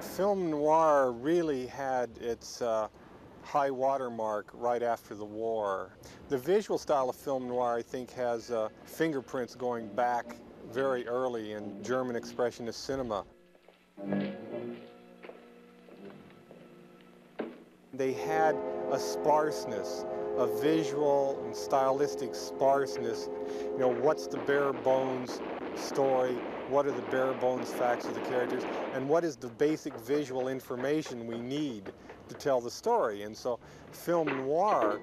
Film noir really had its uh, high watermark right after the war. The visual style of film noir, I think, has uh, fingerprints going back very early in German expressionist cinema. They had a sparseness, a visual and stylistic sparseness. You know, what's the bare bones story? What are the bare bones facts of the characters? And what is the basic visual information we need to tell the story? And so film noir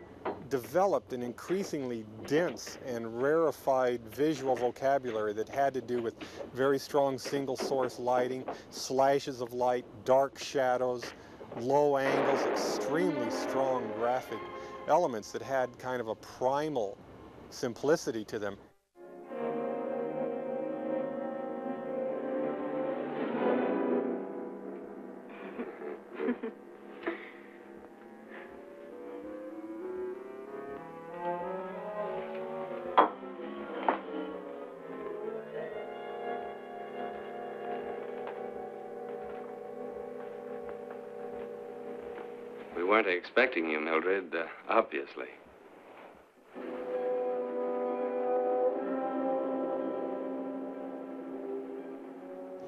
developed an increasingly dense and rarefied visual vocabulary that had to do with very strong single source lighting, slashes of light, dark shadows, low angles, extremely strong graphic elements that had kind of a primal simplicity to them. Weren't expecting you, Mildred, uh, obviously.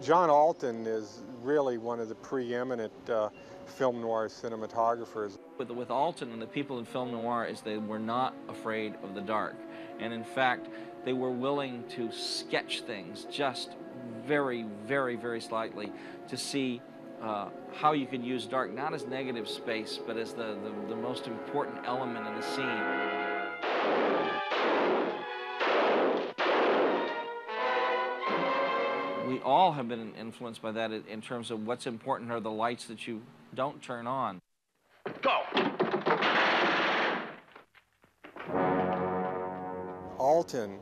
John Alton is really one of the preeminent uh, film noir cinematographers. With, with Alton and the people in film noir is they were not afraid of the dark. And in fact, they were willing to sketch things just very, very, very slightly to see uh, how you could use dark not as negative space, but as the, the, the most important element in the scene. We all have been influenced by that in terms of what's important are the lights that you don't turn on. Go! Alton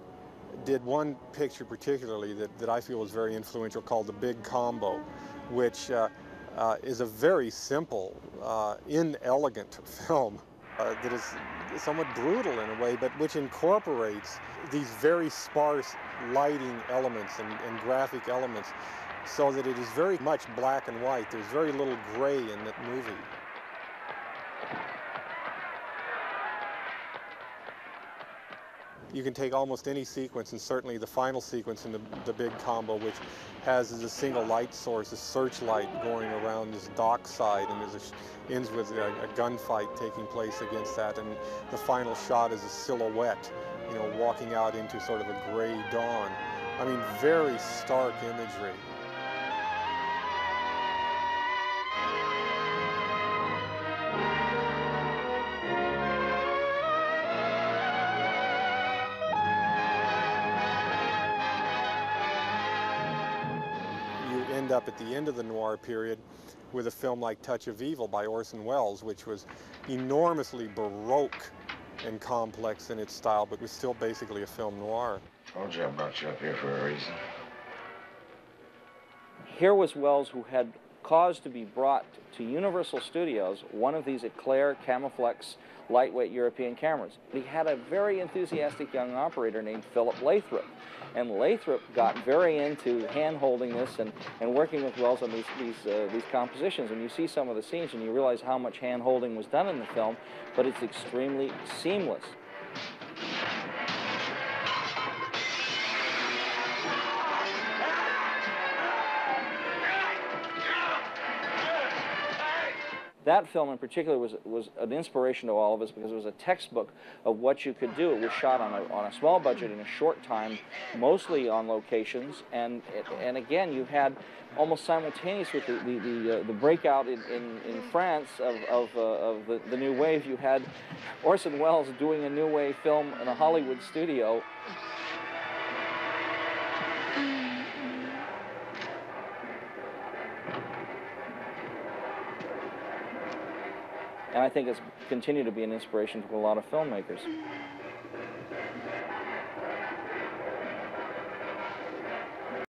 did one picture particularly that, that I feel was very influential called The Big Combo, which uh, uh, is a very simple, uh, inelegant film uh, that is somewhat brutal in a way, but which incorporates these very sparse lighting elements and, and graphic elements so that it is very much black and white. There's very little gray in that movie. You can take almost any sequence, and certainly the final sequence in the, the big combo, which has as a single light source, a searchlight going around this dock side, and a, ends with a, a gunfight taking place against that, and the final shot is a silhouette, you know, walking out into sort of a gray dawn. I mean, very stark imagery. End up at the end of the noir period with a film like Touch of Evil by Orson Welles, which was enormously baroque and complex in its style, but was still basically a film noir. Told you I brought you up here for a reason. Here was Welles who had caused to be brought to Universal Studios one of these Eclair Cameflex lightweight European cameras. He had a very enthusiastic young operator named Philip Lathrop. And Lathrop got very into hand-holding this and, and working with Welles on these, these, uh, these compositions. And you see some of the scenes and you realize how much hand-holding was done in the film, but it's extremely seamless. That film in particular was, was an inspiration to all of us because it was a textbook of what you could do. It was shot on a, on a small budget in a short time, mostly on locations. And, and again, you had almost simultaneous with the, the, the, uh, the breakout in, in, in, France of, of, uh, of the, the new wave, you had Orson Welles doing a new wave film in a Hollywood studio and I think it's continued to be an inspiration to a lot of filmmakers.